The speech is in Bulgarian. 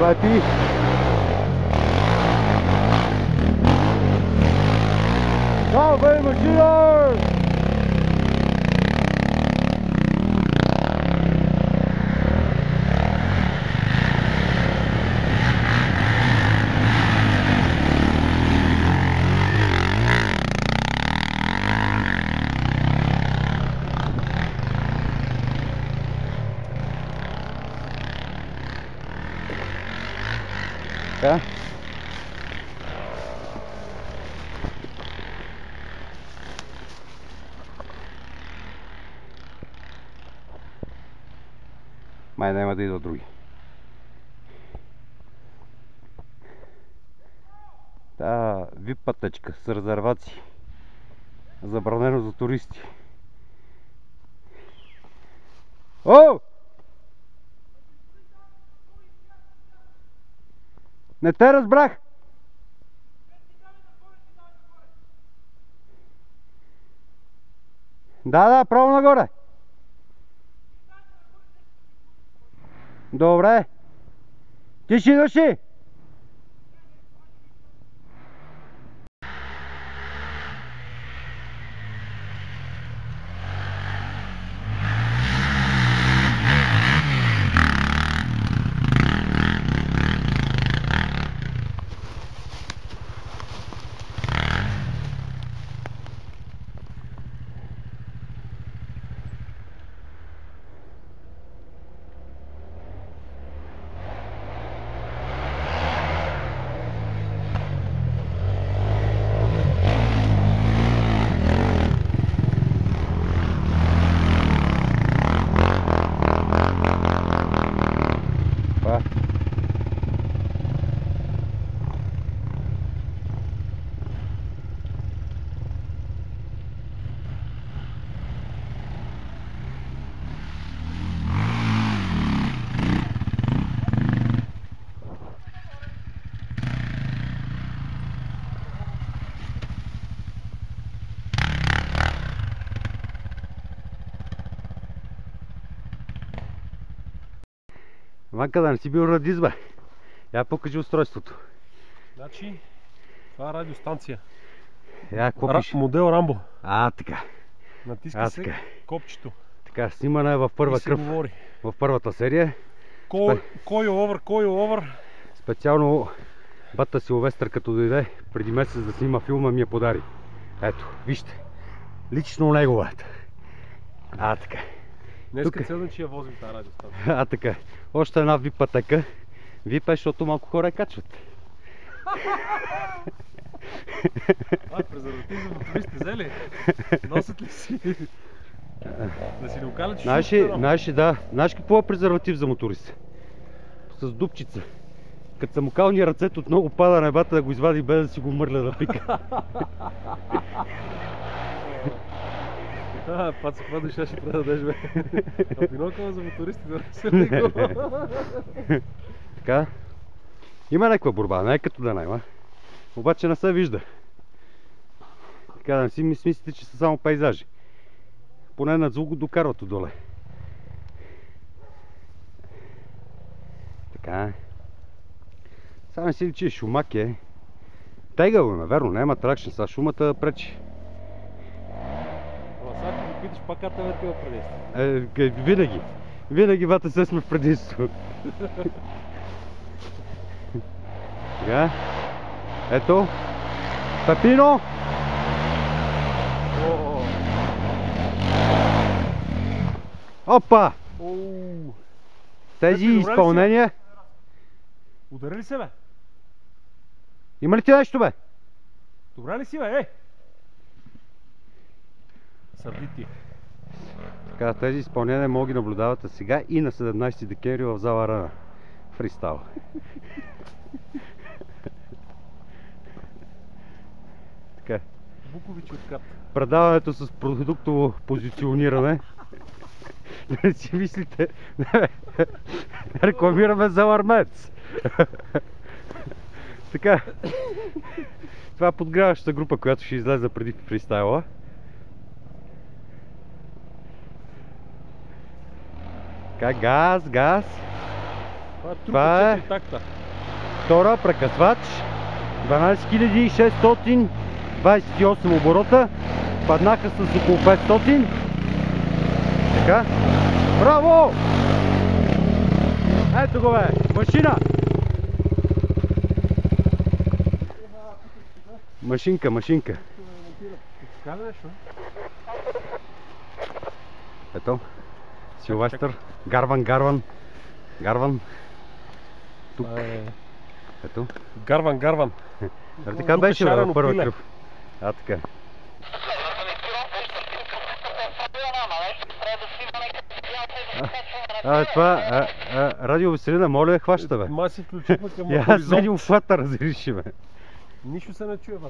Това е пи. Браво, бе, машина! Така. Май да идват други. Та вип пътечка с резервации. Забранено за туристи. О! Не те разбрах! Да, да, право нагоре. Добре. Ти ще Ванка да не си бил радиз, бе. Я покажи устройството. Значи, това е радиостанция. Я, какво Ра- модел Рамбо. А, така. Натиска А, се копчето. Така, снимана е в първа кръв. говори. В първата серия. Кой, кой овър, кой овър. Специално бата Силвестър, като дойде преди месец да снима филма, ми я подари. Ето, вижте. Лично неговата. А, така. Днес Тук е. е цел че я возим тази радиостанция. А, така. Още една вип пътека. Вип е, защото малко хора я качват. А, презерватив за мотористи, взели? Носят ли си? да си не окалят, че Знаеш ще знаеш да. Знаеш какво е презерватив за моторист? С дупчица. Като са му кални ръцете от много пада на да го извади без да си го мърля да пика. А, пат се хвана ще ще трябва да дадеш, бе. А бинокъла за мотористи, да се? Така. Има някаква борба, не е като да найма. Обаче не се вижда. Така да не си ми смислите, че са само пейзажи. Поне на звук докарват отдоле. Така. Сега не си ли, че е шумак е. Тегъл е, верно, няма тракшн, сега шумата пречи. Ама сега ако го питаш, пак ката ме тива преди. Е, г- винаги. Винаги вата се сме в предимство. Сега. Ето. Пепино! Опа! Тези изпълнения. Удари ли се, бе? Има ли ти нещо, бе? Добре ли си, бе? Е! Сърдити. Така, тези изпълнения мога ги наблюдавате сега и на 17 декември в зала Рана. Фристайл. така. Букович откат. предаването с продуктово позициониране. Да не си мислите, рекламираме за армец. така, това е подгряващата група, която ще излезе преди фристайла. Така, газ, газ. Това е Това е- трупа 4 такта. Втора прекъсвач. 12628 оборота. Паднаха с около 500. Така. Браво! Ето го бе! Машина! Машинка, машинка. Ето. Силвестър. Гарван, Гарван. Гарван. Тук. Е... Ето. Гарван, гарван. Нали така Тук беше във първа пиле. кръв. А, така. А, това, а, а, радио Веселина, моля, хваща, бе. Ма си включихме към И аз хоризонт. мен обхвата разреши, бе. Нищо се не чуе, бе.